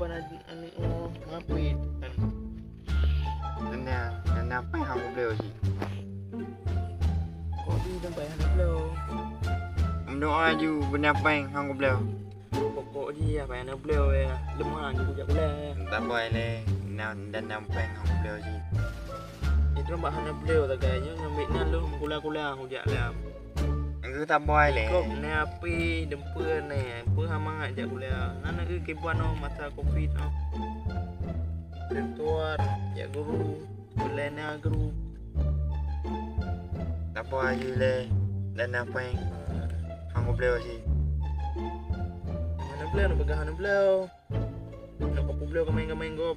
Oh, ngapit. Kan. Nana, nana apa yang aku beli sih? Kok di tempat yang belum? Mendoa ju benda apa yang aku beli? Pokok dia apa yang belum ya. Lemah juga jak boleh. Tak boleh le. Nana dan apa yang aku beli sih? Itu hana belum tak kayaknya ngambil nan lu kula-kula hujak lah. Aku tak boleh le. Kok ni api dempa ni. Apa hama jak boleh. Nana ke kebuan no masa covid no. Tentuar ya guru. Boleh ni guru. Tak boleh ju le. Dan apa yang aku beli sih? Mana beliau nak pegang mana beliau. Nak papu beliau ke main-main gop.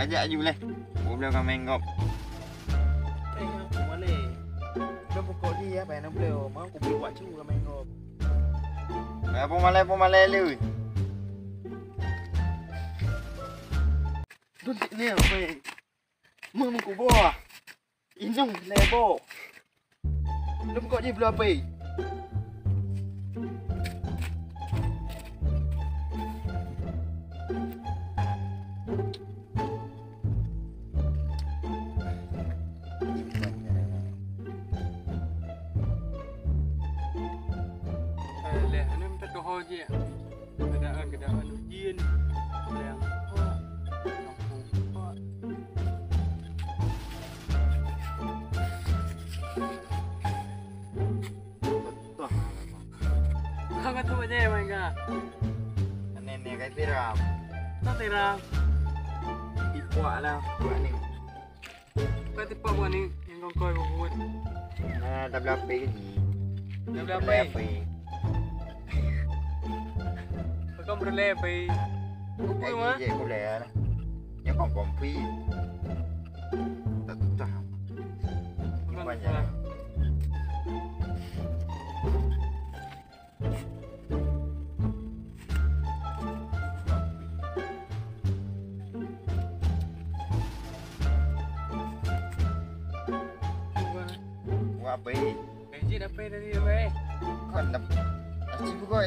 Ajak le. Aku beli kau main gop. Eh, aku mana? Dah pokok dia apa yang nak beliau. Mau aku beli buat cu ke main gop. Apa malai apa malai lu? Tu ni apa? Mama ku bawa. Inang lebo. Dah pokok dia beliau apa? Doa je. Keadaan-keadaan ujian. Yang. Kau apa je, Mangga? Nenek kai tiram. Tak terang. Ipuak lah. Buat ni. Kau tipu buat ni yang kau kau buat. Nah, tak boleh apa ni. Dah berapa? Apa. Kau berleh apa? Apa Kayak mah? je boleh lah. Yang kau kompi. Tak tahu. Bukan Banyak. salah. Bukan. Buat apa ni? Gaji dapat dari apa? Kau nak Asyik pukul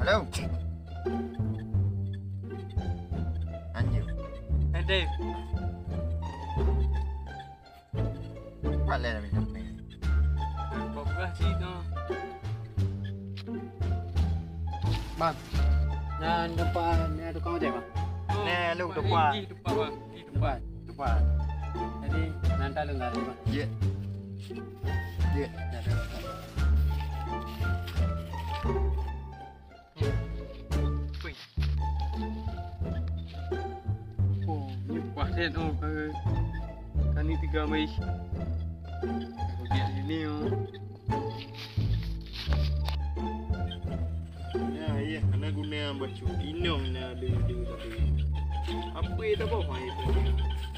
le. Hello. Anjir. Eh, Dave. Buat le nak minta apa? Kau kasih tu. Bang, yang depan ni ada tukang ojek bang. Oh, Ni, lu tempat depan. Di depan bang. Di depan. Depan. Depan. Jadi nanti lu nggak ada bang. Ya. Ya. Dah ada. Ni pasen oh kau. Kan ni tiga mai. Kau dia sini oh. Ya, ya. Anak guna baju inong na ada dia tadi. Apa itu? Hah? Apa? Kalau